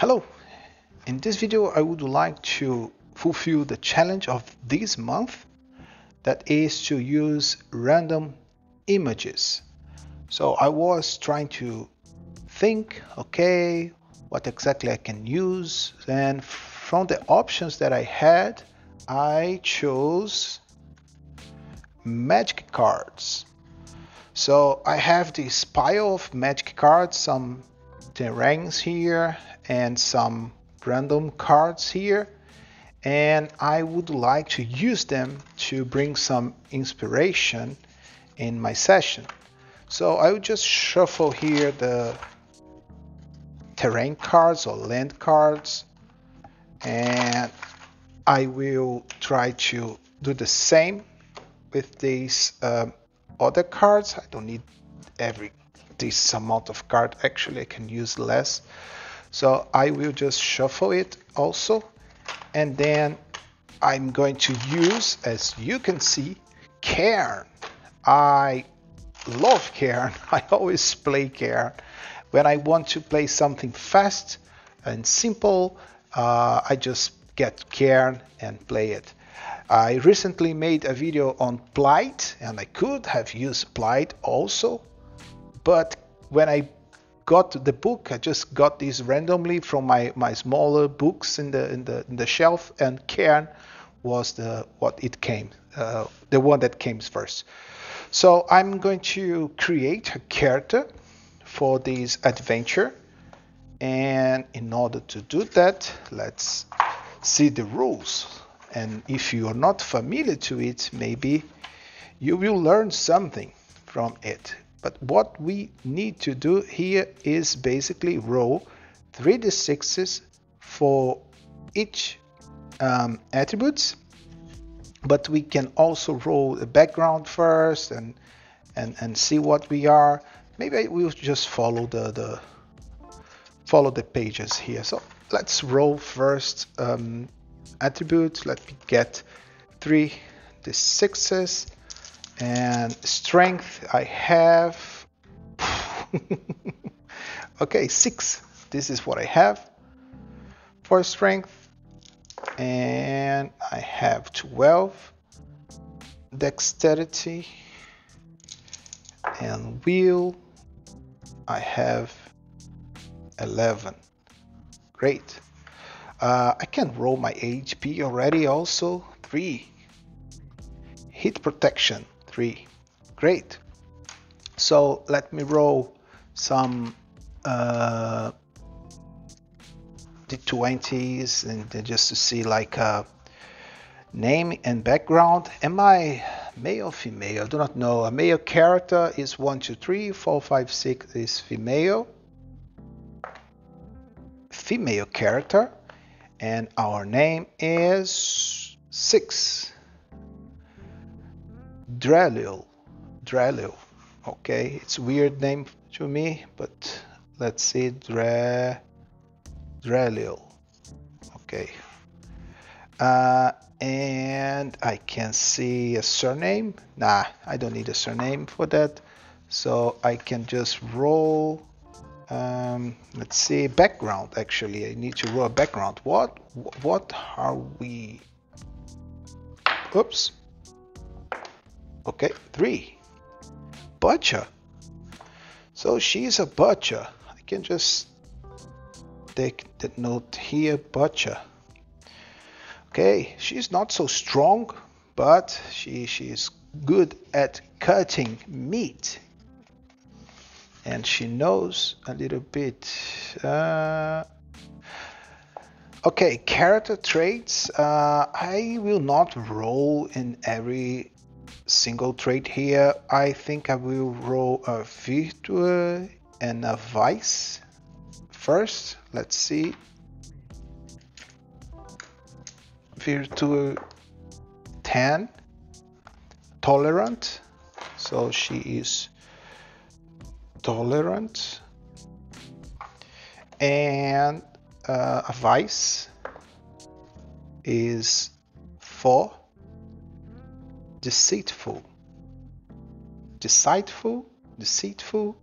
Hello, in this video I would like to fulfill the challenge of this month that is to use random images. So I was trying to think, okay, what exactly I can use and from the options that I had I chose magic cards. So I have this pile of magic cards, some terrains here and some random cards here and I would like to use them to bring some inspiration in my session. So I will just shuffle here the terrain cards or land cards and I will try to do the same with these um, other cards. I don't need every this amount of card actually I can use less so I will just shuffle it also and then I'm going to use as you can see Cairn. I love Cairn. I always play Cairn. When I want to play something fast and simple uh, I just get Cairn and play it. I recently made a video on Plight and I could have used Plight also but when I got the book. I just got these randomly from my, my smaller books in the in the in the shelf, and Cairn was the what it came, uh, the one that came first. So I'm going to create a character for this adventure, and in order to do that, let's see the rules. And if you are not familiar to it, maybe you will learn something from it. But what we need to do here is basically roll 3d6s for each um, attributes. But we can also roll the background first and and and see what we are. Maybe we'll just follow the the follow the pages here. So let's roll first um, attributes. Let me get three the sixes and strength I have okay six. This is what I have for strength. And I have 12 dexterity. And will. I have 11 great. Uh, I can roll my HP already also. 3 hit protection three. Great. So let me roll some uh, d20s and just to see like uh, name and background. Am I male or female? I do not know. A male character is one two three four five six is female. Female character. And our name is 6. Dralio, Dralio, Okay, it's weird name to me, but let's see. Dralio, Okay. Uh, and I can see a surname. Nah, I don't need a surname for that. So I can just roll. Um, let's see background. Actually, I need to roll a background. What? What are we? Oops. Okay, three. Butcher. So she's a butcher. I can just take the note here, butcher. Okay, she's not so strong, but she she's good at cutting meat. And she knows a little bit. Uh, okay, character traits. Uh, I will not roll in every single trait here. I think I will roll a Virtue and a Vice first. Let's see. Virtue 10. Tolerant. So she is tolerant. And uh, a Vice is 4 deceitful, deceitful, deceitful.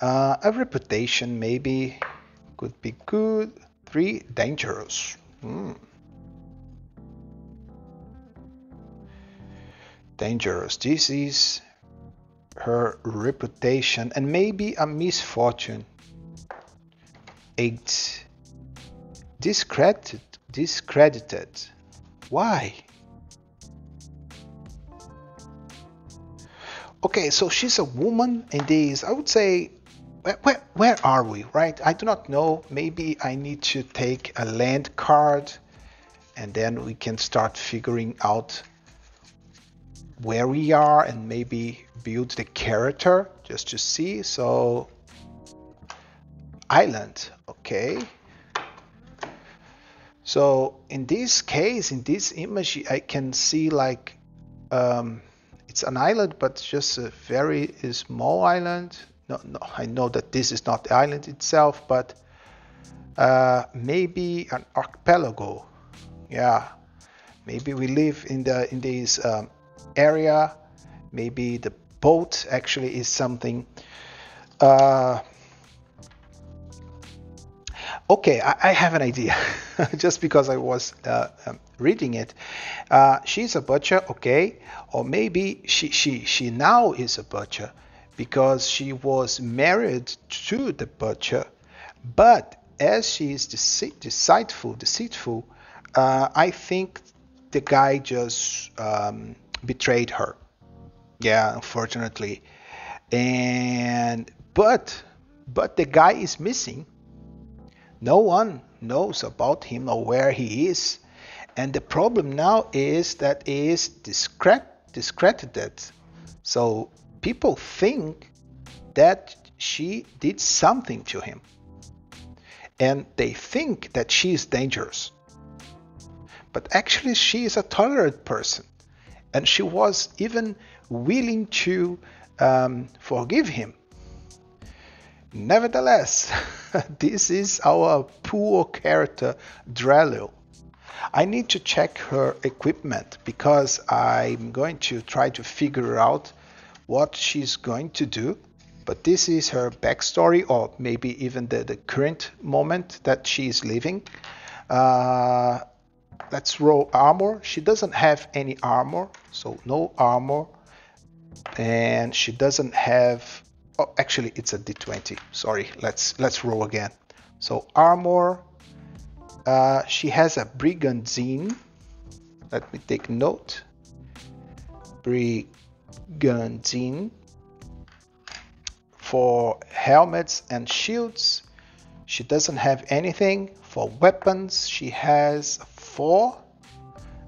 Uh, a reputation maybe could be good. Three, dangerous. Hmm. Dangerous. This is her reputation and maybe a misfortune. Eight, discredited. Discredited. Why? Okay, so she's a woman in this, I would say, where, where, where are we, right? I do not know. Maybe I need to take a land card and then we can start figuring out where we are and maybe build the character just to see. So, island, okay. So in this case, in this image, I can see like um, it's an island, but just a very small island. No, no, I know that this is not the island itself, but uh, maybe an archipelago. Yeah, maybe we live in the in this um, area. Maybe the boat actually is something. Uh, okay, I, I, have an idea, just because I was uh, um, reading it. Uh, she's a butcher, okay, or maybe she she she now is a butcher because she was married to the butcher, but as she is dece- deceitful, deceitful, uh, I think the guy just um, betrayed her. Yeah, unfortunately, and but but the guy is missing. No one knows about him or where he is and the problem now is that it is discredited. So people think that she did something to him. And they think that she is dangerous. But actually, she is a tolerant person. And she was even willing to um, forgive him. Nevertheless, this is our poor character, Drelio. I need to check her equipment because I'm going to try to figure out what she's going to do. But this is her backstory, or maybe even the, the current moment that she is living. Uh, let's roll armor. She doesn't have any armor, so no armor. And she doesn't have. Oh, actually, it's a d20. Sorry. Let's let's roll again. So armor uh, she has a brigandine. Let me take note. Brigandine. For helmets and shields, she doesn't have anything. For weapons, she has four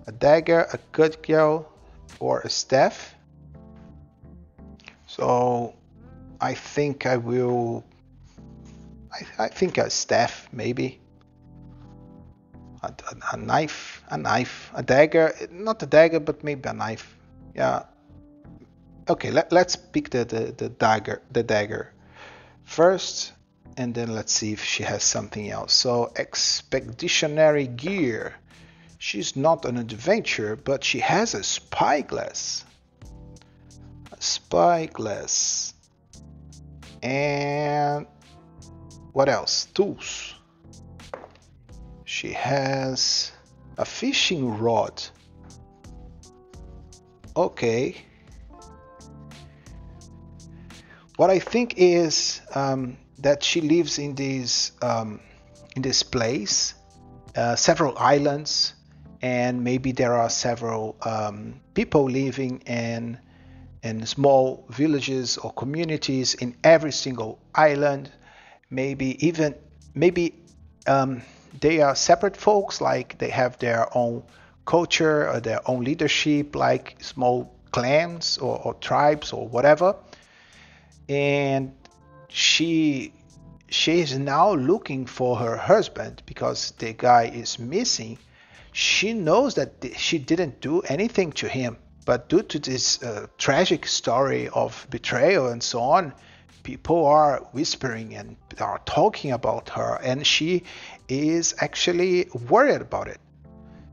a dagger, a cudgel, or a staff. So I think I will. I, I think a staff maybe a, a, knife, a knife, a dagger, not a dagger, but maybe a knife. Yeah. Okay, let, let's pick the, the, the dagger, the dagger first, and then let's see if she has something else. So expeditionary gear. She's not an adventurer, but she has a spyglass. A spyglass. And what else? Tools. She has a fishing rod. Okay. What I think is um, that she lives in this um, in this place, uh, several islands, and maybe there are several um, people living in in small villages or communities in every single island. Maybe even maybe um, they are separate folks, like they have their own culture or their own leadership, like small clans or, or tribes or whatever. And she she is now looking for her husband because the guy is missing. She knows that she didn't do anything to him, but due to this uh, tragic story of betrayal and so on, people are whispering and are talking about her, and she is actually worried about it.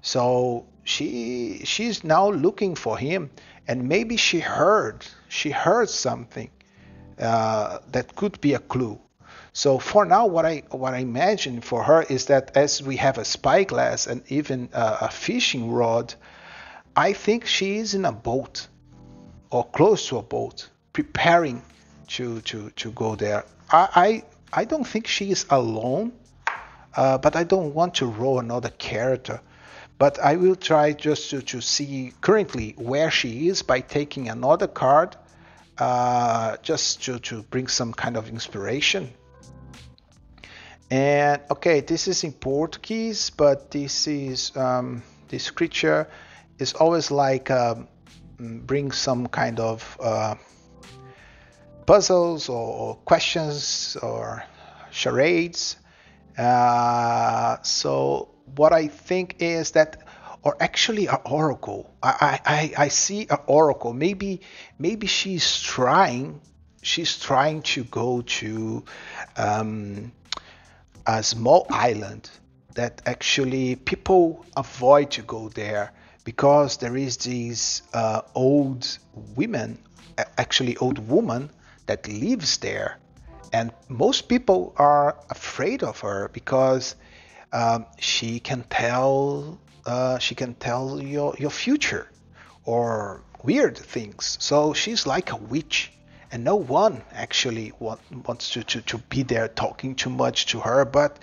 So she she's now looking for him, and maybe she heard she heard something uh, that could be a clue. So for now, what I what I imagine for her is that as we have a spyglass and even a, a fishing rod, I think she is in a boat or close to a boat, preparing to to to go there. I I, I don't think she is alone, uh, but I don't want to roll another character. But I will try just to, to see currently where she is by taking another card, uh, just to, to bring some kind of inspiration and okay this is in Portuguese but this is um, this creature is always like um, bring some kind of uh, puzzles or, or, questions or charades. Uh, so what I think is that or actually an oracle. I, I, I see an oracle. Maybe maybe she's trying she's trying to go to um, a small island that actually people avoid to go there because there is these uh, old women, actually old woman that lives there, and most people are afraid of her because um, she can tell uh, she can tell your your future or weird things. So she's like a witch and no one actually want, wants to, to, to be there talking too much to her but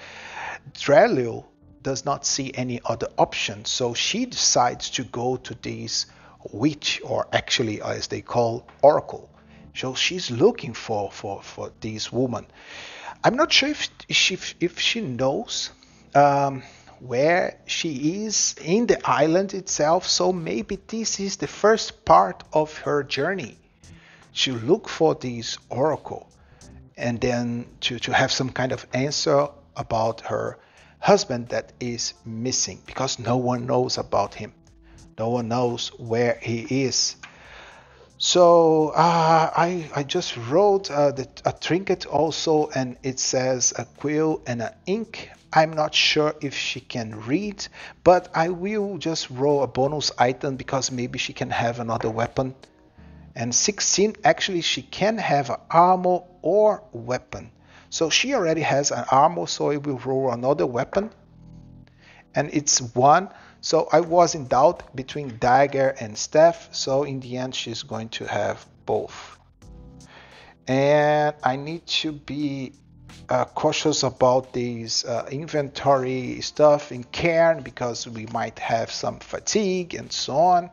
Drelio does not see any other option. So she decides to go to this witch or actually as they call oracle. So she's looking for for for this woman. I'm not sure if she if she knows um, where she is in the island itself. So maybe this is the first part of her journey to look for this oracle and then to, to have some kind of answer about her husband that is missing because no one knows about him. No one knows where he is. So uh, I, I just wrote uh, the, a trinket also, and it says a quill and an ink. I'm not sure if she can read, but I will just roll a bonus item because maybe she can have another weapon and 16 actually she can have an armor or weapon so she already has an armor so it will roll another weapon. And it's one. So I was in doubt between dagger and staff so in the end she's going to have both. And I need to be uh, cautious about these uh, inventory stuff in Cairn because we might have some fatigue and so on.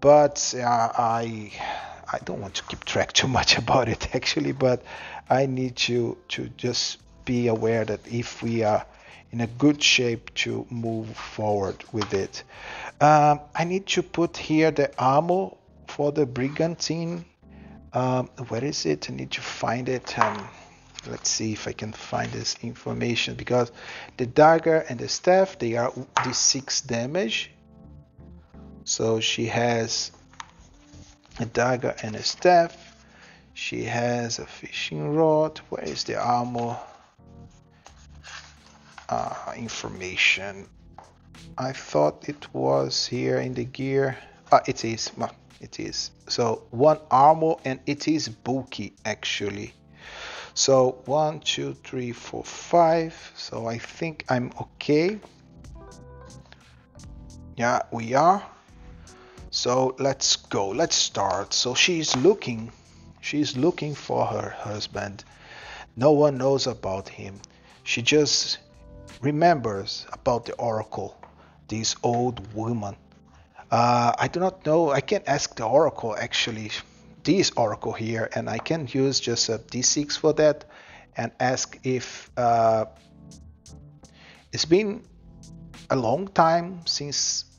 But uh, I I don't want to keep track too much about it actually, but I need to to just be aware that if we are in a good shape to move forward with it. Um, I need to put here the ammo for the brigandine. Um, where is it? I need to find it. Um, let's see if I can find this information because the dagger and the staff they are the six damage so she has a dagger and a staff. She has a fishing rod. Where is the armor? Uh, information. I thought it was here in the gear. Ah, it is. It is. So one armor and it is bulky actually. So one, two, three, four, five. So I think I'm okay. Yeah, we are. So let's go. Let's start. So she's looking. She's looking for her husband. No one knows about him. She just remembers about the oracle, this old woman. Uh, I do not know. I can ask the oracle actually, this oracle here, and I can use just a d6 for that and ask if uh, it's been a long time since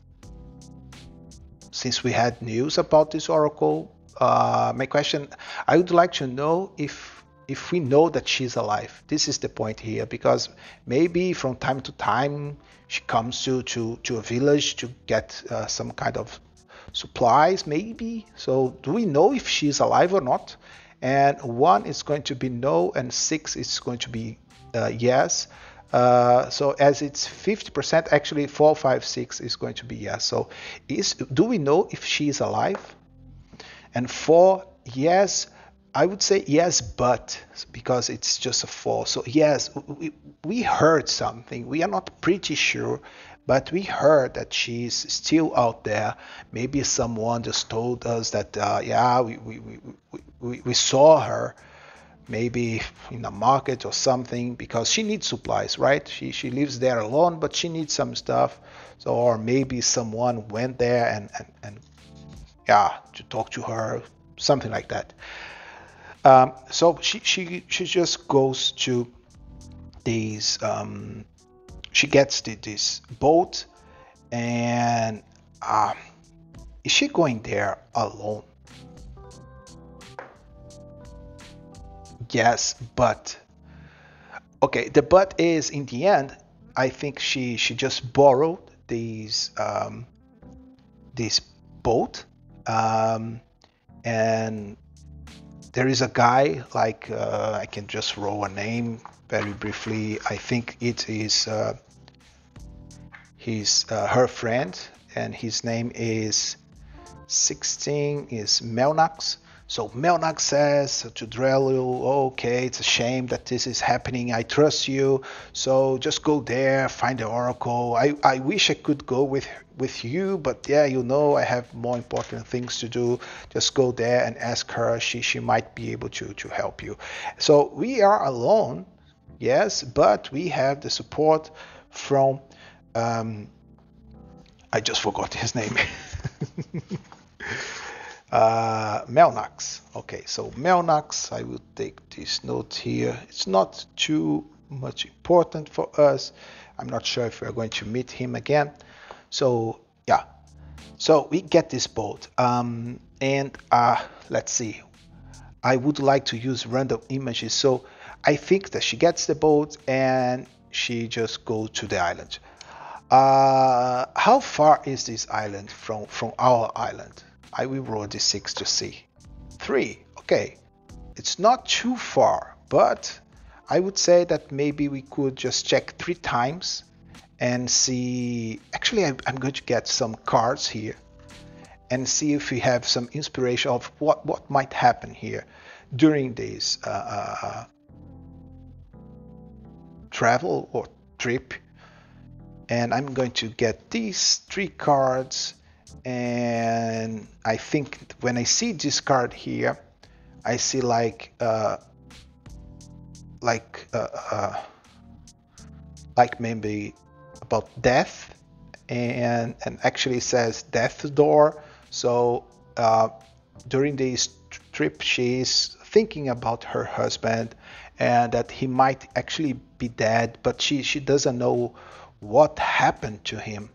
since we had news about this oracle, uh, my question, I would like to know if if we know that she's alive. This is the point here because maybe from time to time she comes to to, to a village to get uh, some kind of supplies, maybe. So do we know if she's alive or not? And one is going to be no, and six is going to be uh, yes. Uh, so as it's 50%, actually 456 is going to be yes. So is do we know if she is alive? And four, yes, I would say yes, but because it's just a fall. So yes, we, we heard something. We are not pretty sure, but we heard that she's still out there. Maybe someone just told us that uh, yeah, we, we, we, we, we saw her maybe in a market or something because she needs supplies right? She she lives there alone but she needs some stuff. So or maybe someone went there and and, and yeah to talk to her something like that. Um, so she, she she just goes to these um, she gets the, this boat and uh, is she going there alone yes but okay the but is in the end i think she she just borrowed these um, this boat um, and there is a guy like uh, I can just roll a name very briefly. I think it is uh, his uh, her friend, and his name is 16 is Melnax. So Melnax says to Drelu, okay, it's a shame that this is happening. I trust you. So just go there, find the Oracle. I, I wish I could go with with you, but yeah, you know, I have more important things to do. Just go there and ask her. She she might be able to to help you. So we are alone, yes, but we have the support from um, I just forgot his name. Uh, Melnax. Okay, so Melnax, I will take this note here. It's not too much important for us. I'm not sure if we're going to meet him again. So yeah, so we get this boat. Um, and uh, let's see, I would like to use random images. So I think that she gets the boat and she just goes to the island. Uh, how far is this island from, from our island? I will roll d6 to see. 3. Okay. It's not too far, but I would say that maybe we could just check three times and see. Actually, I'm going to get some cards here and see if we have some inspiration of what, what might happen here during this uh, uh, travel or trip. And I'm going to get these three cards and I think when I see this card here, I see like uh, like uh, uh, like maybe about death, and and actually says death door. So uh, during this trip, she's thinking about her husband and that he might actually be dead, but she she doesn't know what happened to him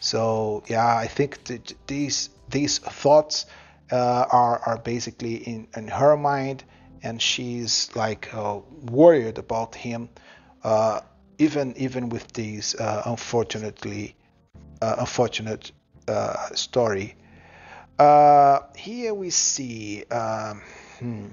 so yeah, I think that these these thoughts uh, are are basically in in her mind, and she's like uh, worried about him, uh, even even with these uh, unfortunately uh, unfortunate uh, story. here we see. Um, hmm,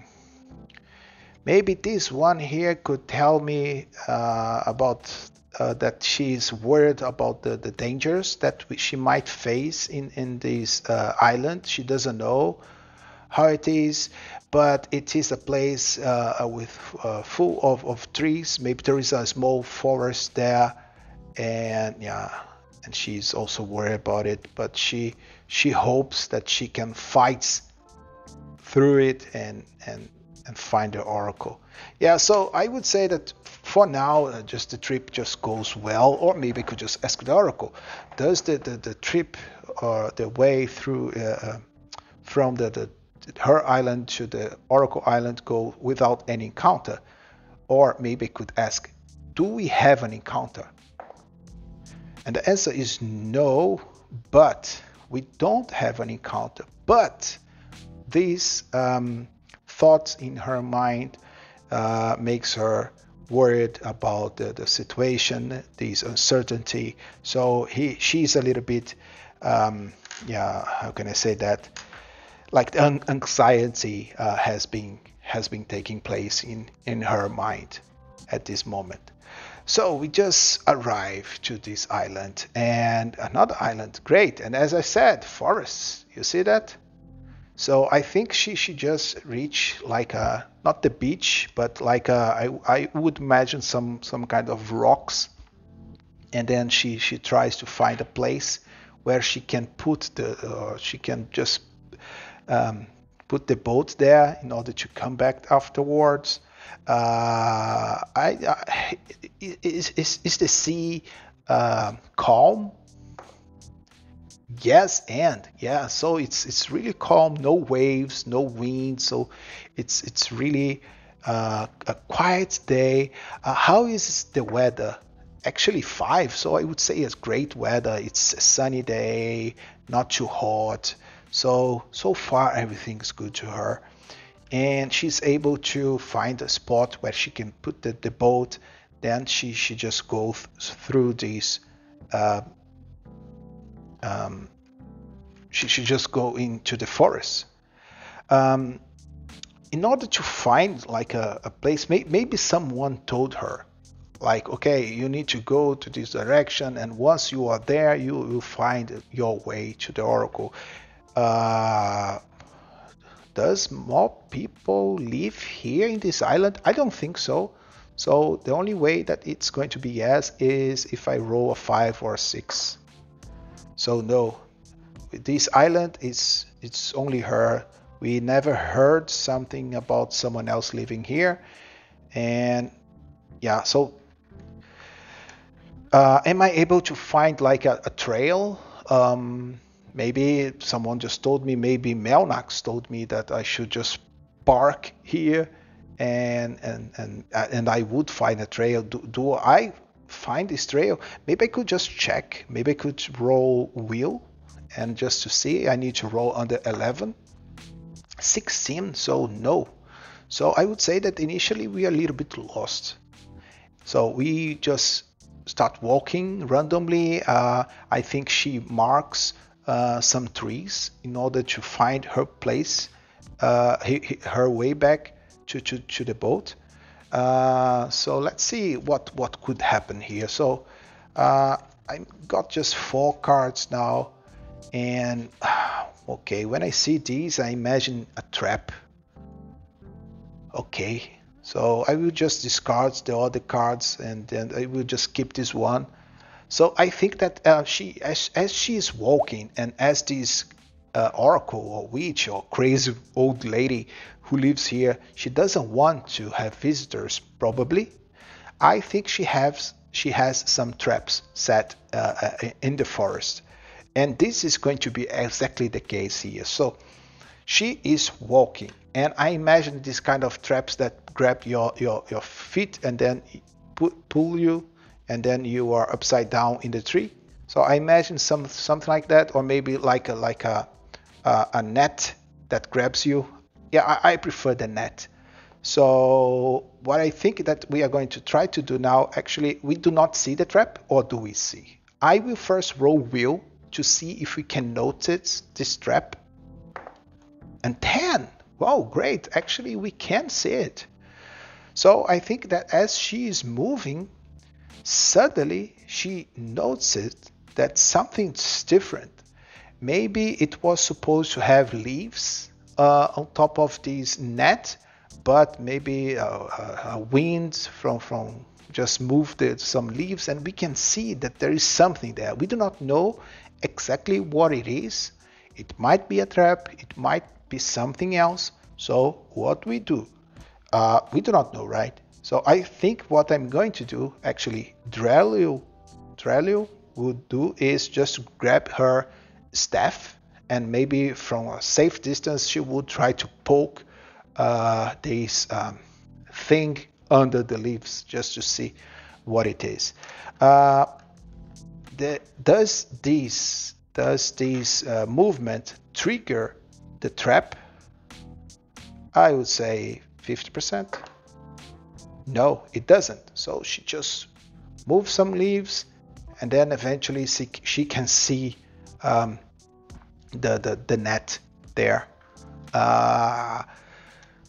maybe this one here could tell me about uh, that she's worried about the, the dangers that she might face in, in this uh, island. She doesn't know how it is, but it is a place uh, with uh, full of, of trees. Maybe there is a small forest there, and yeah, and she's also worried about it. But she she hopes that she can fight through it and and and find the oracle. Yeah, so I would say that for now, uh, just the trip just goes well, or maybe I could just ask the oracle. Does the the, the trip or the way through uh, uh, from the, the her island to the oracle island go without any encounter? Or maybe I could ask, do we have an encounter? And the answer is no, but we don't have an encounter. But these um, thoughts in her mind uh, makes her worried about the, the situation, this uncertainty. So he, she's a little bit, um, yeah, how can I say that? Like the anxiety uh, has been has been taking place in in her mind at this moment. So we just arrived to this island and another island. Great. And as I said, forests. You see that? So I think she she just reach like a not the beach, but like a, I I would imagine some some kind of rocks, and then she she tries to find a place where she can put the uh, she can just um, put the boat there in order to come back afterwards. Uh, I, I is, is is the sea uh, calm? Yes, and yeah, so it's it's really calm, no waves, no wind, so it's it's really uh, a quiet day. Uh, how is the weather? Actually, five, so I would say it's great weather. It's a sunny day, not too hot. So so far everything's good to her, and she's able to find a spot where she can put the, the boat. Then she she just goes through these. Uh, um, she should just go into the forest. Um, in order to find like a, a place, may, maybe someone told her, like, okay, you need to go to this direction, and once you are there, you will find your way to the oracle. Uh, does more people live here in this island? I don't think so. So the only way that it's going to be yes is if I roll a five or a six. So no, this island is it's only her. We never heard something about someone else living here, and yeah. So uh, am I able to find like a, a trail? Um, maybe someone just told me. Maybe Melnax told me that I should just park here, and and and and I would find a trail. Do, do I find this trail? Maybe I could just check. Maybe I could roll wheel and just to see. I need to roll under 11 16 so no. So I would say that initially we are a little bit lost. So we just start walking randomly. Uh, I think she marks uh, some trees in order to find her place uh, her way back to, to, to the boat uh, so let's see what what could happen here so uh, I got just four cards now and okay, when I see these, I imagine a trap. Okay, so I will just discard the other cards and then I will just keep this one. So I think that uh, she, as, as she is walking and as this uh, oracle or witch or crazy old lady who lives here, she doesn't want to have visitors probably. I think she has she has some traps set uh, uh in the forest and this is going to be exactly the case here. So she is walking and I imagine this kind of traps that grab your, your, your feet and then pull you and then you are upside down in the tree. So I imagine some something like that or maybe like a like a a, a net that grabs you. Yeah, I, I prefer the net. So what I think that we are going to try to do now, actually, we do not see the trap or do we see? I will first roll wheel to see if we can notice this trap. And 10. Wow, great. Actually, we can see it. So I think that as she is moving, suddenly she notices that something's different. Maybe it was supposed to have leaves Uh, on top of this net, but maybe a, a wind from, from just moved some leaves and we can see that there is something there. We do not know exactly what it is. It might be a trap, it might be something else. So what we do, uh, we do not know, right? So I think what I'm going to do, actually, Drelio, Drelio would do is just grab her staff and maybe from a safe distance she would try to poke uh, this um, thing under the leaves just to see what it is. Uh, the, does this does this uh, movement trigger the trap? I would say 50%. No, it doesn't. So she just moves some leaves and then eventually she, she can see um, the, the, the net there. Uh,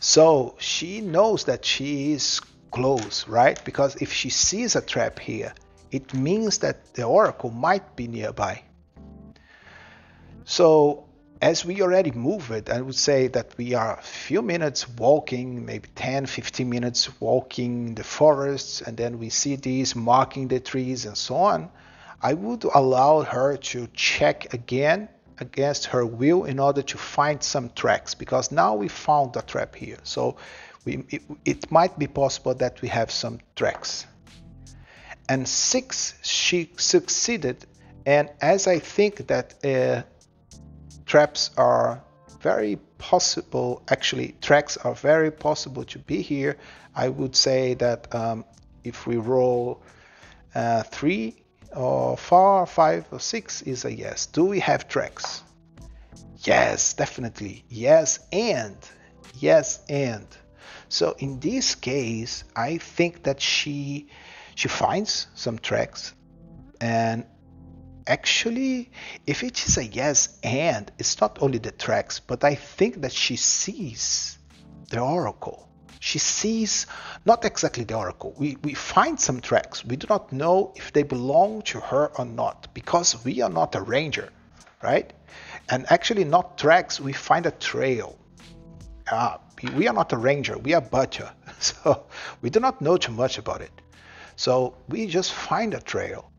so she knows that she is close, right? Because if she sees a trap here, it means that the oracle might be nearby. So as we already moved, I would say that we are a few minutes walking, maybe 10, 15 minutes walking the forests, and then we see these marking the trees and so on. I would allow her to check again against her will in order to find some tracks because now we found a trap here. So we, it, it might be possible that we have some tracks. And six, she succeeded. And as I think that uh, traps are very possible, actually, tracks are very possible to be here, I would say that um, if we roll uh, three or four, five, or six is a yes. Do we have tracks? Yes, definitely. Yes, and yes, and. So in this case, I think that she she finds some tracks, and actually, if it is a yes and, it's not only the tracks, but I think that she sees the oracle. She sees not exactly the oracle. We, we find some tracks. We do not know if they belong to her or not because we are not a ranger, right? And actually, not tracks, we find a trail. Ah, we are not a ranger, we are butcher. So we do not know too much about it. So we just find a trail.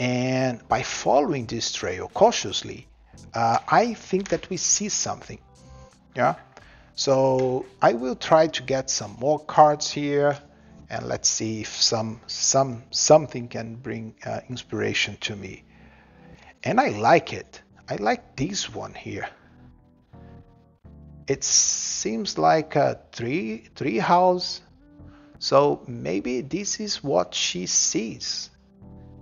And by following this trail cautiously, uh, I think that we see something. Yeah. So I will try to get some more cards here and let's see if some some something can bring uh, inspiration to me. And I like it. I like this one here it seems like a tree tree house so maybe this is what she sees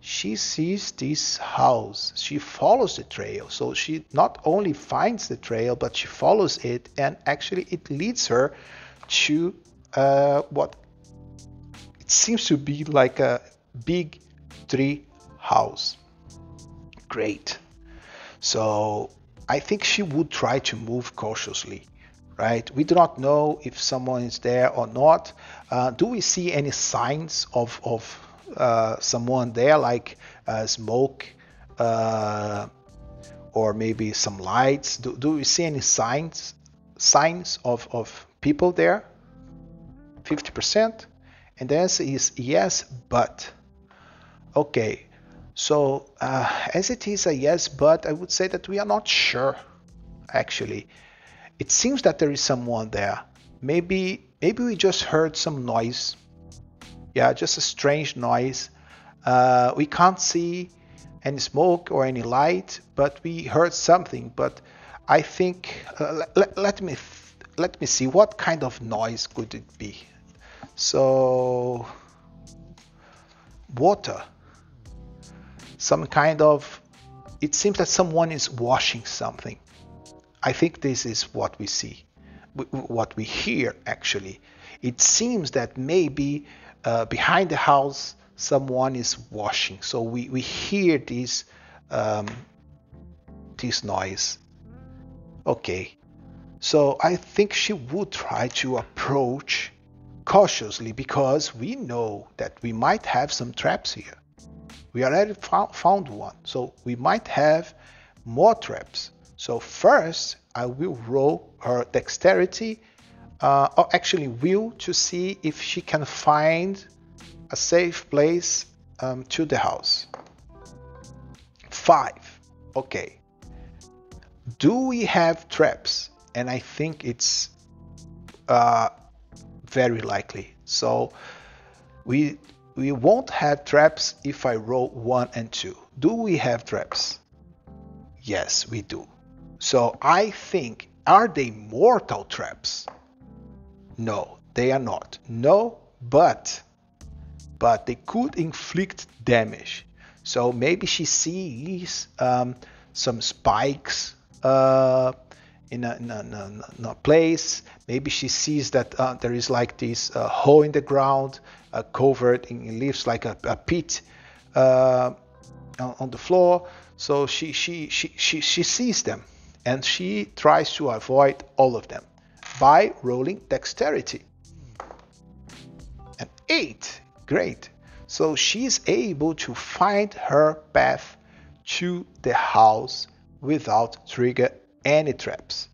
she sees this house she follows the trail so she not only finds the trail but she follows it and actually it leads her to uh, what it seems to be like a big tree house great so i think she would try to move cautiously right? We do not know if someone is there or not. Uh, do we see any signs of, of uh, someone there, like uh, smoke uh, or maybe some lights? Do, do we see any signs signs of, of people there? 50%? And the answer is yes, but. Okay, so uh, as it is a yes, but I would say that we are not sure actually it seems that there is someone there. Maybe maybe we just heard some noise. Yeah, just a strange noise. Uh, we can't see any smoke or any light, but we heard something. But I think uh, let, let me let me see what kind of noise could it be. So water, some kind of. It seems that someone is washing something. I think this is what we see, what we hear actually. It seems that maybe uh, behind the house someone is washing, so we, we hear this um, this noise. Okay, so I think she would try to approach cautiously because we know that we might have some traps here. We already found one, so we might have more traps. So first, I will roll her dexterity, uh, or actually will, to see if she can find a safe place um, to the house. Five. Okay. Do we have traps? And I think it's uh, very likely. So we we won't have traps if I roll one and two. Do we have traps? Yes, we do. So I think, are they mortal traps? No, they are not. No, but but they could inflict damage. So maybe she sees um, some spikes uh, in, a, in, a, in, a, place. Maybe she sees that uh, there is like this uh, hole in the ground uh, covered in leaves, like a, a pit uh, on the floor. So she, she, she, she, she sees them and she tries to avoid all of them by rolling dexterity. An 8, great. So she's able to find her path to the house without trigger any traps.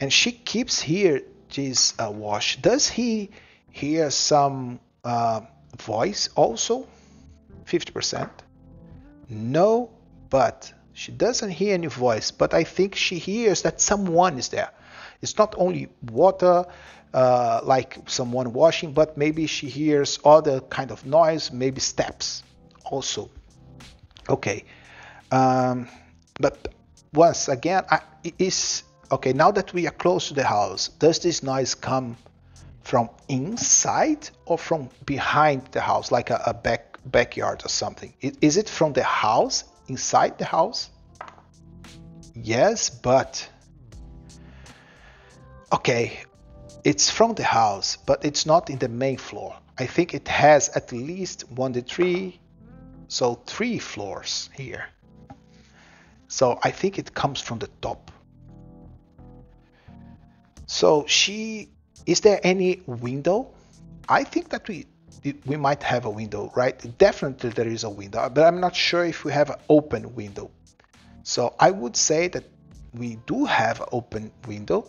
And she keeps here this uh, wash. Does he hear some uh, voice also? 50%? No, but she doesn't hear any voice, but I think she hears that someone is there. It's not only water, uh, like someone washing, but maybe she hears other kind of noise, maybe steps also. Okay, um, but once again, I, is okay. Now that we are close to the house, does this noise come from inside or from behind the house, like a, a back backyard or something? Is it from the house, inside the house? Yes, but okay, it's from the house, but it's not in the main floor. I think it has at least one to three, so three floors here. So I think it comes from the top. So she, is there any window? I think that we we might have a window, right? Definitely there is a window, but I'm not sure if we have an open window. So I would say that we do have an open window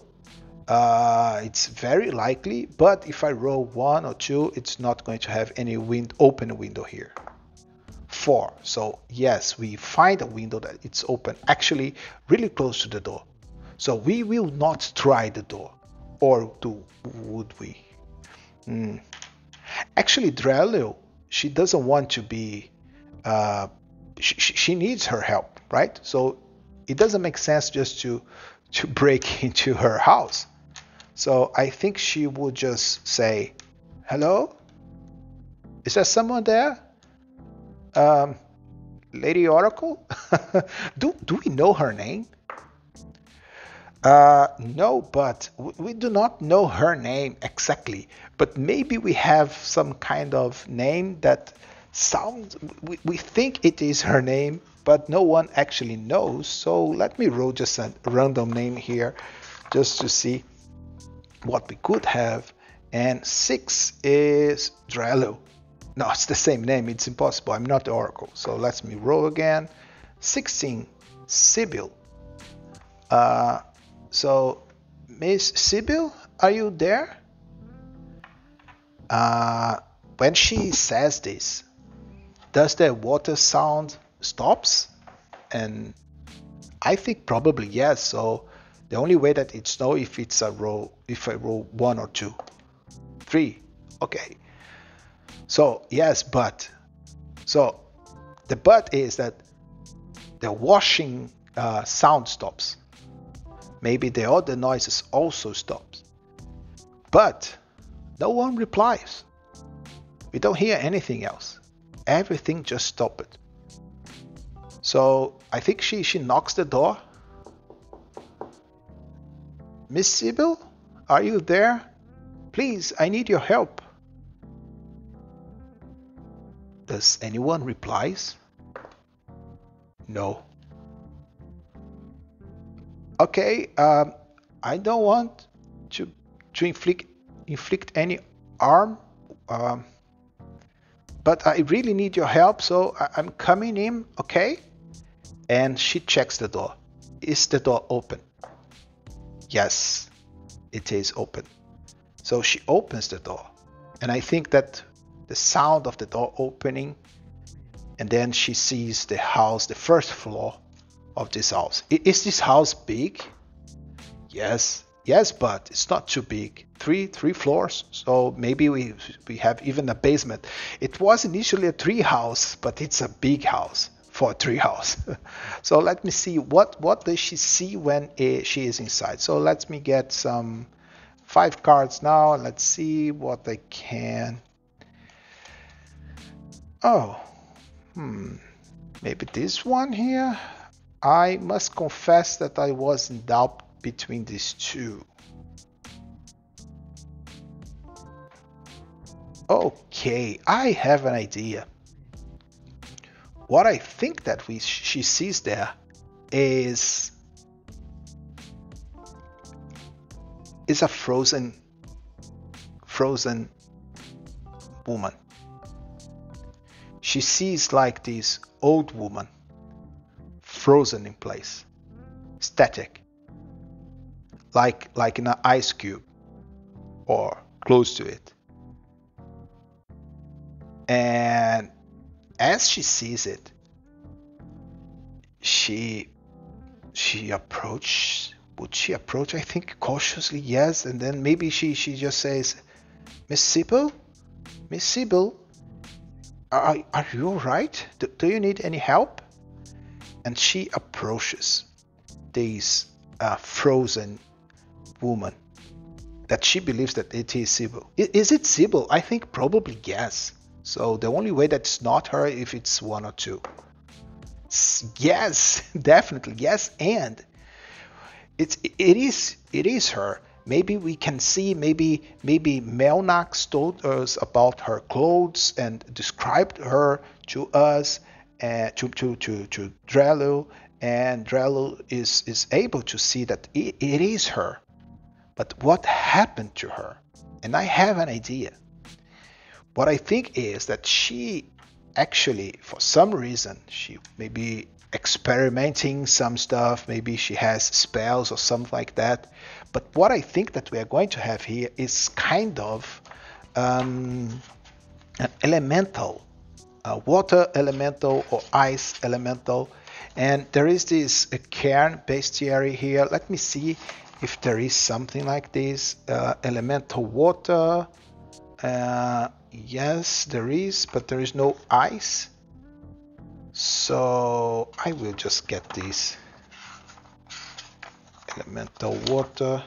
uh, it's very likely, but if I roll one or two, it's not going to have any wind open window here. Four. So yes, we find a window that it's open, actually really close to the door. So we will not try the door, or do would we? Mm. Actually, Drelio, she doesn't want to be. Uh, she, she needs her help, right? So it doesn't make sense just to to break into her house. So I think she would just say, Hello? Is there someone there? Um, Lady Oracle? do, do we know her name? Uh, no, but we do not know her name exactly. But maybe we have some kind of name that sounds, we, we think it is her name, but no one actually knows. So let me roll just a random name here just to see what we could have. And six is Drello. No, it's the same name. It's impossible. I'm not Oracle. So let me roll again. 16, Sibyl. Uh, so, Miss Sibyl, are you there? Uh, when she says this, does the water sound stops? And I think probably yes. So the only way that it's no if it's a row, if I row one or two, three, okay. So yes, but so the but is that the washing uh, sound stops. Maybe the other noises also stops, but no one replies. We don't hear anything else. Everything just stopped. So I think she she knocks the door Miss Sibyl, are you there? Please, I need your help. Does anyone replies? No. Okay, um, I don't want to to inflict inflict any harm, um, but I really need your help, so I, I'm coming in. Okay, and she checks the door. Is the door open? Yes, it is open. So she opens the door. And I think that the sound of the door opening, and then she sees the house, the first floor of this house. Is this house big? Yes, yes, but it's not too big. Three three floors, so maybe we we have even a basement. It was initially a tree house, but it's a big house for a treehouse. so let me see what what does she see when she is inside. So let me get some five cards now. And let's see what I can. Oh, hmm, maybe this one here. I must confess that I was in doubt between these two. Okay, I have an idea what I think that we she sees there is is a frozen frozen woman. She sees like this old woman frozen in place, static. like like in an ice cube or close to it. And as she sees it, she she approach would she approach i think cautiously yes and then maybe she she just says miss sibyl miss sibyl are, are you all right do, do you need any help and she approaches this uh, frozen woman that she believes that it is Sibyl. Is it Sibyl? I think probably yes. So the only way that's not her if it's one or two. Yes, definitely yes, and it's it is it is her. Maybe we can see maybe maybe Melnax told us about her clothes and described her to us uh, to to to to Drello, and Drello is is able to see that it, it is her. But what happened to her? And I have an idea. What I think is that she actually, for some reason, she may be experimenting some stuff, maybe she has spells or something like that. But what I think that we are going to have here is kind of um, an elemental, a water elemental or ice elemental. And there is this uh, cairn bestiary here. Let me see if there is something like this. Uh, elemental water. Uh, Yes, there is, but there is no ice. So I will just get this elemental water.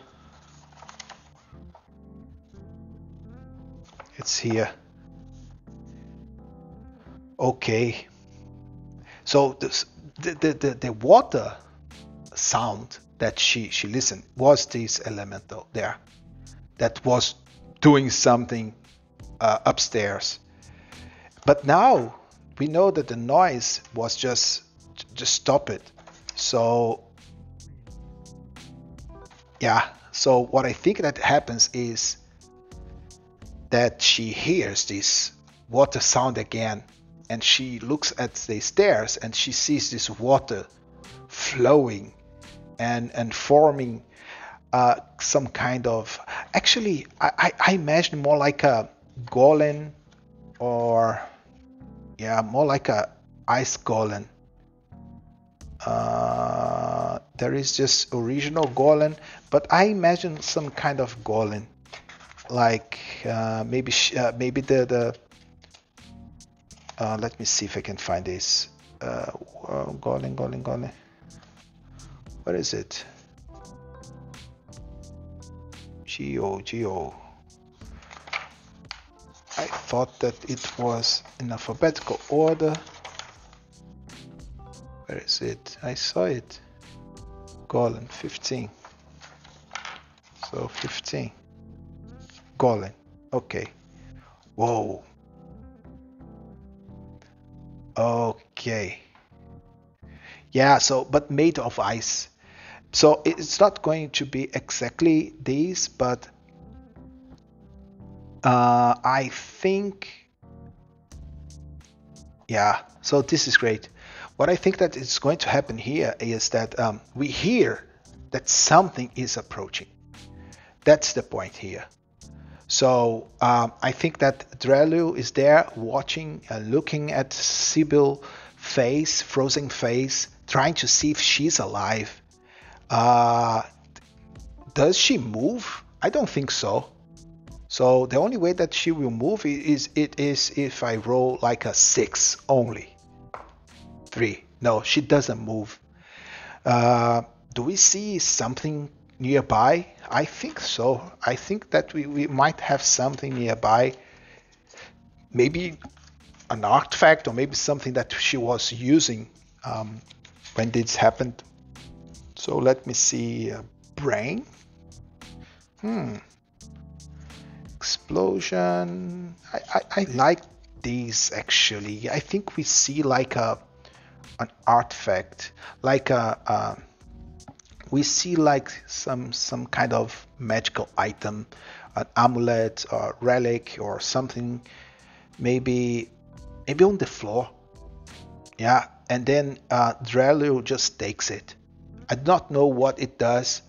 It's here. Okay. So this, the, the, the, the water sound that she, she listened was this elemental there that was doing something uh, upstairs. But now we know that the noise was just just stop it. So yeah, so what I think that happens is that she hears this water sound again and she looks at the stairs and she sees this water flowing and and forming uh, some kind of actually I, I, I imagine more like a golem or yeah more like a ice golem uh, there is just original golem but i imagine some kind of golem like uh, maybe uh, maybe the the uh, let me see if i can find this. Uh, golem golem golem what is it? Geo geo thought that it was in alphabetical order. Where is it? I saw it. Golem 15. So 15. Golem. Okay. Whoa. Okay. Yeah, so but made of ice. So it's not going to be exactly these, but uh, I think, yeah. So this is great. What I think that is going to happen here is that um, we hear that something is approaching. That's the point here. So um, I think that Drelu is there watching and looking at Sibyl face, frozen face, trying to see if she's alive. Uh, does she move? I don't think so. So the only way that she will move is it is if I roll like a six only. Three. No, she doesn't move. Uh, do we see something nearby? I think so. I think that we, we might have something nearby. Maybe an artifact or maybe something that she was using um, when this happened. So let me see. Uh, brain. Hmm explosion. I, I, I like these actually. I think we see like a an artifact, like a, a we see like some some kind of magical item, an amulet or relic or something, maybe maybe on the floor. Yeah, and then uh, Drelu just takes it. I do not know what it does,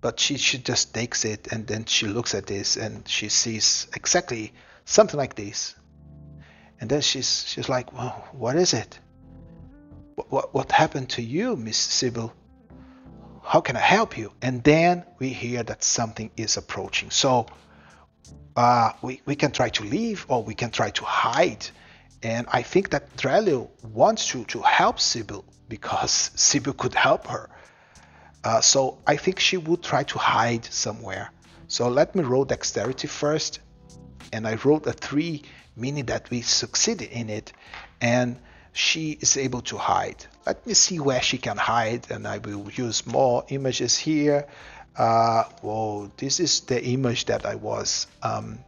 but she, she just takes it and then she looks at this and she sees exactly something like this. And then she's she's like, well, what is it? What, what, what happened to you, Miss Sibyl? How can I help you? And then we hear that something is approaching. So uh, we, we can try to leave or we can try to hide. And I think that Drelio wants to, to help Sibyl because Sibyl could help her. Uh, so I think she would try to hide somewhere. So let me roll dexterity first. And I rolled a 3, meaning that we succeeded in it. And she is able to hide. Let me see where she can hide. And I will use more images here. Uh, well, this is the image that I was um,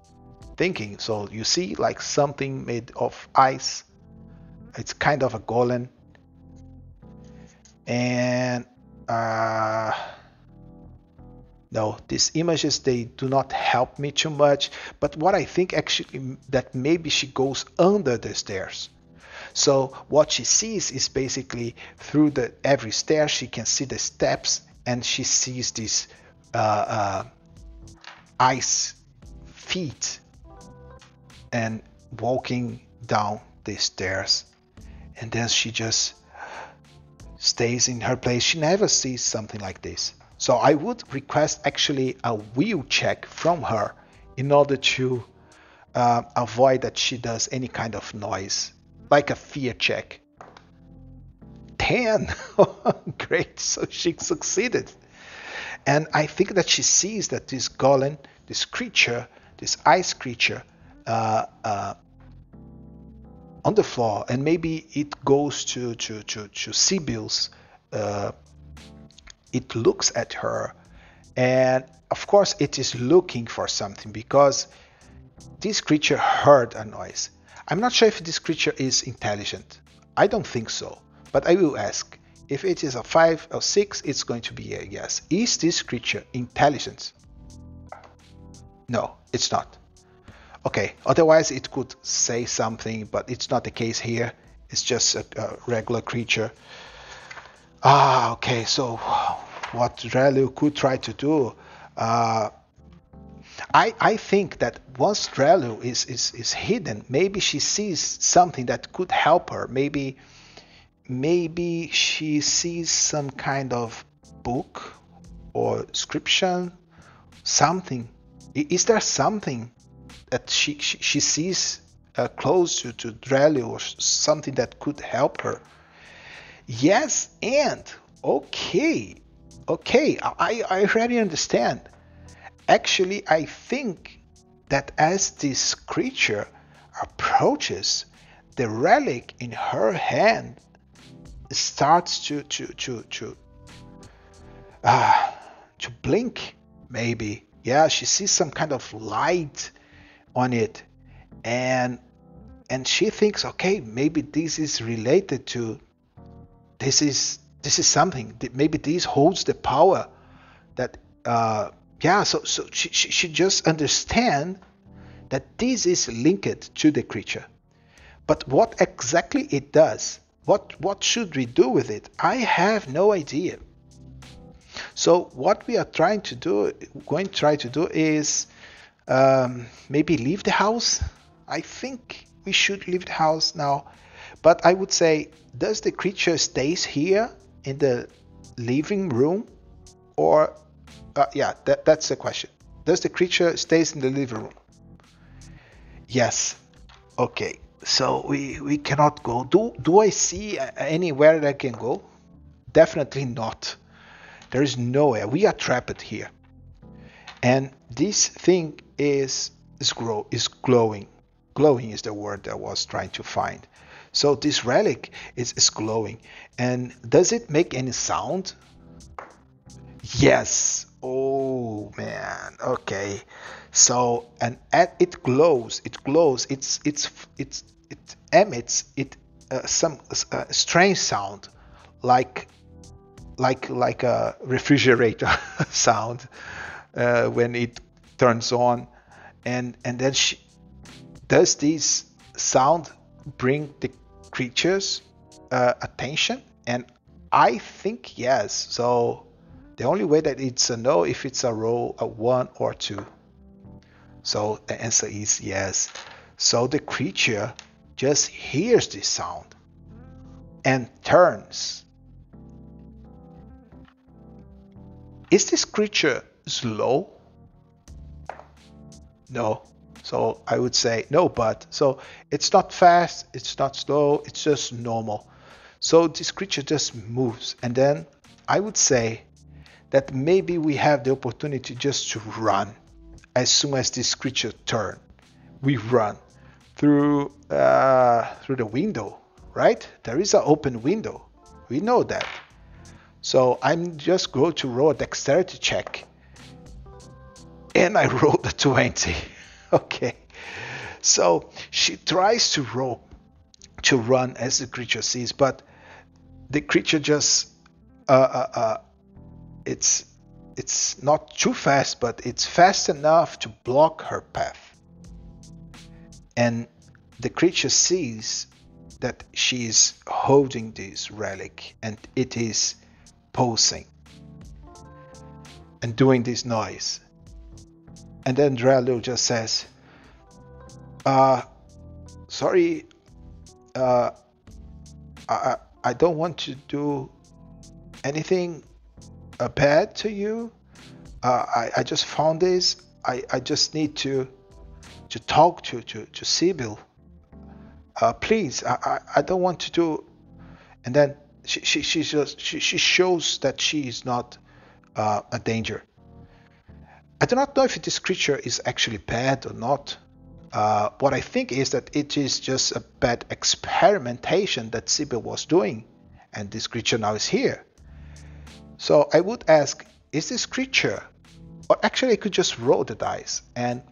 thinking. So you see like something made of ice. It's kind of a golem. And uh, no these images they do not help me too much but what i think actually that maybe she goes under the stairs. So what she sees is basically through the every stair she can see the steps and she sees these uh, uh, ice feet and walking down the stairs. And then she just stays in her place. She never sees something like this. So I would request actually a will check from her in order to uh, avoid that she does any kind of noise, like a fear check. 10! Great, so she succeeded. And I think that she sees that this golem, this creature, this ice creature, uh, uh, on the floor, and maybe it goes to to to to Sibyl's. Uh, it looks at her, and of course it is looking for something because this creature heard a noise. I'm not sure if this creature is intelligent. I don't think so, but I will ask. If it is a 5 or 6, it's going to be a yes. Is this creature intelligent? No, it's not. Okay, otherwise it could say something, but it's not the case here. It's just a, a regular creature. Ah, okay, so what Drelu could try to do, uh, I, I think that once Drelu is, is, is hidden, maybe she sees something that could help her. Maybe maybe she sees some kind of book or inscription, something. Is there something that she she, she sees uh, close to to Drelly or something that could help her. Yes, and okay, okay, I I already understand. Actually, I think that as this creature approaches, the relic in her hand starts to to to to uh, to blink maybe yeah she sees some kind of light on it. And and she thinks okay maybe this is related to this is this is something. That maybe this holds the power that uh yeah so so she, she, she just understand that this is linked to the creature. But what exactly it does what what should we do with it? I have no idea. So what we are trying to do going to try to do is um, maybe leave the house. I think we should leave the house now. But I would say, does the creature stays here in the living room, or uh, yeah, that, that's the question. Does the creature stays in the living room? Yes. Okay. So we we cannot go. Do do I see anywhere that I can go? Definitely not. There is nowhere. We are trapped here. And this thing is is grow is glowing. Glowing is the word I was trying to find. So this relic is, is glowing. And does it make any sound? Yes. Oh man. Okay. So and at it glows. It glows. It's it's it's it emits it uh, some uh, strange sound, like like like a refrigerator sound uh, when it turns on, and and then she does this sound bring the creatures uh, attention? And I think yes. So The only way that it's a no if it's a row a one or two. So the answer is yes. So the creature just hears this sound and turns. Is this creature slow? No. So I would say no, but so it's not fast, it's not slow, it's just normal. So this creature just moves, and then I would say that maybe we have the opportunity just to run as soon as this creature turn. We run through uh, through the window, right? There is an open window. We know that. So I'm just going to roll a dexterity check, and I rolled a 20. okay. So she tries to roll to run as the creature sees, but the creature just uh, uh, uh, it's it's not too fast, but it's fast enough to block her path. And the creature sees that she is holding this relic and it is pulsing and doing this noise. And then Drello just says, uh, sorry, uh, I, I don't want to do anything uh, bad to you. Uh, I, I just found this. I, I just need to to talk to to, to Sibyl. Uh, please, I, I, I don't want to do. And then she, she, she just she, she shows that she is not uh, a danger. I do not know if this creature is actually bad or not. Uh, what I think is that it is just a bad experimentation that Sibyl was doing, and this creature now is here. So I would ask, is this creature, or actually I could just roll the dice, and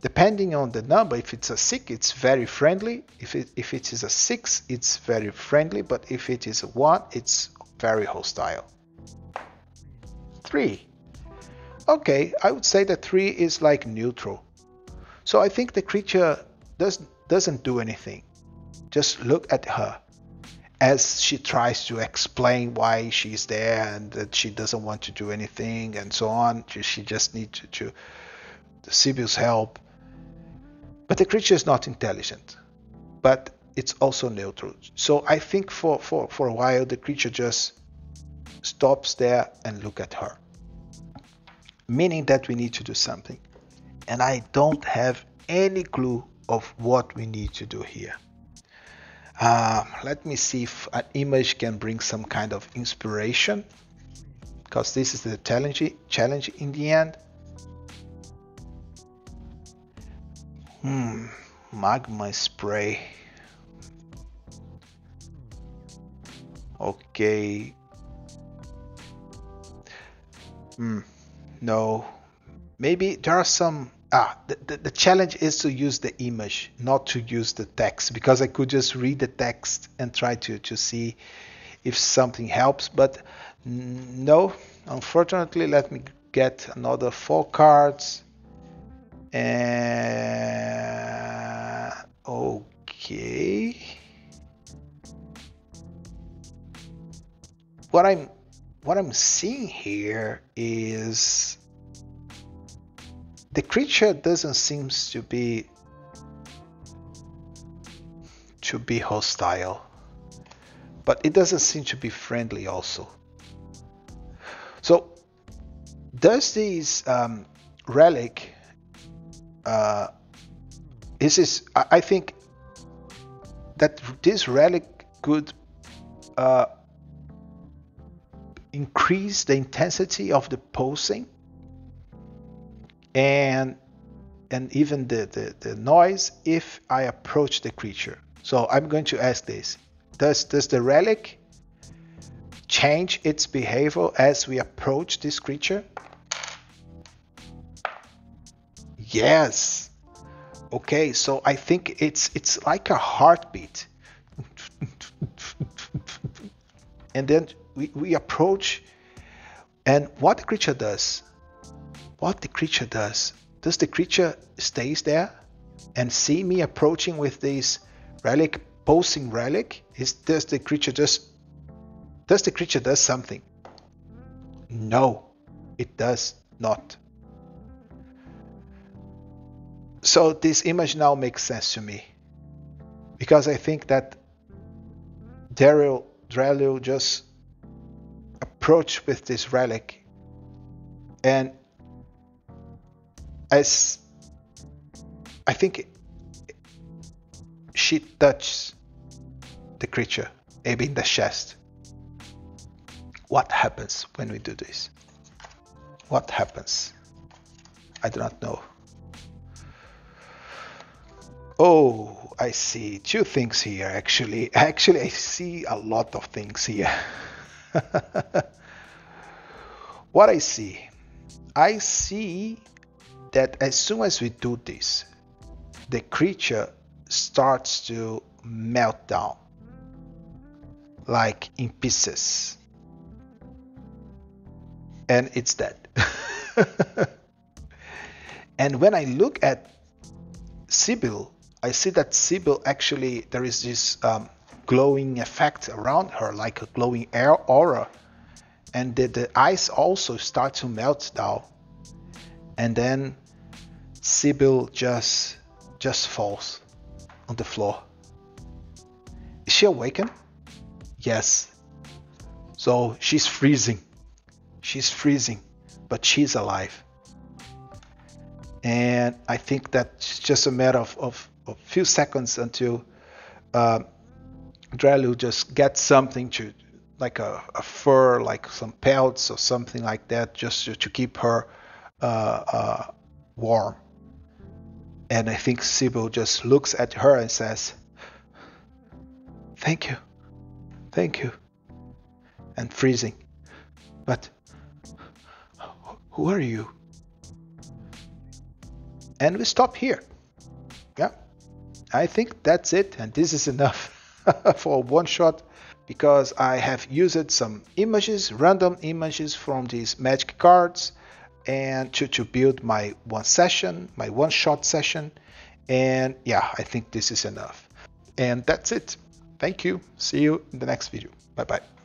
depending on the number, if it's a six, it's very friendly. If it if it is a six, it's very friendly, but if it is a one, it's very hostile. Three. Okay, I would say that three is like neutral. So I think the creature does, doesn't do anything. Just look at her as she tries to explain why she's there and that she doesn't want to do anything and so on. She just needs to, to Sibyl's help. But the creature is not intelligent, but it's also neutral. So I think for, for, for a while the creature just stops there and look at her, meaning that we need to do something and I don't have any clue of what we need to do here. Uh, let me see if an image can bring some kind of inspiration because this is the challenge, challenge in the end. Hmm, magma spray. Okay. Hmm, no. Maybe there are some ah, the, the, the, challenge is to use the image, not to use the text, because I could just read the text and try to, to see if something helps. But no, unfortunately, let me get another four cards. And okay. What I'm what I'm seeing here is the creature doesn't seem to be to be hostile but it doesn't seem to be friendly also. So does this um, relic uh, this is I think that this relic could uh, increase the intensity of the pulsing and and even the, the, the noise if I approach the creature. So I'm going to ask this. Does, does the relic change its behavior as we approach this creature? Yes. Okay, so I think it's it's like a heartbeat. and then we, we approach and what the creature does what the creature does. Does the creature stays there and see me approaching with this relic, pulsing relic? Is does the creature just does the creature does something? No. it does not. So this image now makes sense to me because I think that Daryl Drelil just approached with this relic and as I think she touched the creature, maybe in the chest. What happens when we do this? What happens? I do not know. Oh, I see two things here actually. Actually, I see a lot of things here. what I see? I see that as soon as we do this, the creature starts to melt down like in pieces and it's dead and when i look at Sibyl, i see that Sibyl actually there is this um, glowing effect around her like a glowing air aura and the, the ice also start to melt down and then Sibyl just just falls on the floor. Is she awakened? Yes. So she's freezing. She's freezing, but she's alive. And I think that's just a matter of, of a few seconds until uh, Drelil just gets something to, like a, a, fur, like some pelts or something like that, just to, to keep her uh, uh, warm. And I think Sibyl just looks at her and says, Thank you. Thank you. And freezing. But who are you? And we stop here. Yeah. I think that's it. And this is enough for one shot because I have used some images, random images from these magic cards and to, to build my one session, my one shot session. And yeah, I think this is enough. And that's it. Thank you. See you in the next video. Bye bye.